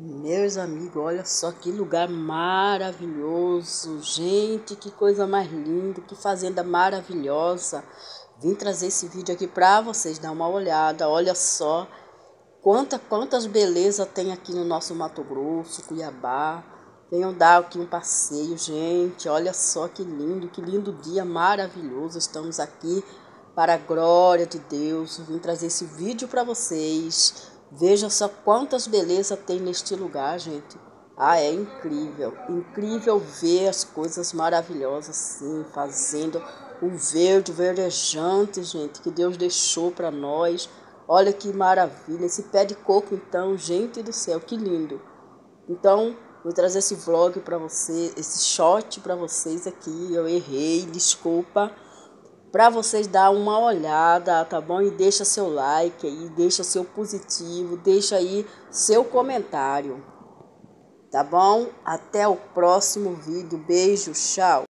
Meus amigos, olha só que lugar maravilhoso. Gente, que coisa mais linda, que fazenda maravilhosa. Vim trazer esse vídeo aqui para vocês dar uma olhada. Olha só quanta, quantas belezas tem aqui no nosso Mato Grosso, Cuiabá. Venham dar aqui um passeio, gente. Olha só que lindo, que lindo dia maravilhoso. Estamos aqui para a glória de Deus. Vim trazer esse vídeo para vocês Veja só quantas belezas tem neste lugar, gente. Ah, é incrível. Incrível ver as coisas maravilhosas assim, fazendo o verde verdejante, gente, que Deus deixou para nós. Olha que maravilha. Esse pé de coco, então, gente do céu, que lindo. Então, vou trazer esse vlog para você, esse shot para vocês aqui. Eu errei, desculpa para vocês dar uma olhada, tá bom? E deixa seu like aí, deixa seu positivo, deixa aí seu comentário. Tá bom? Até o próximo vídeo. Beijo, tchau.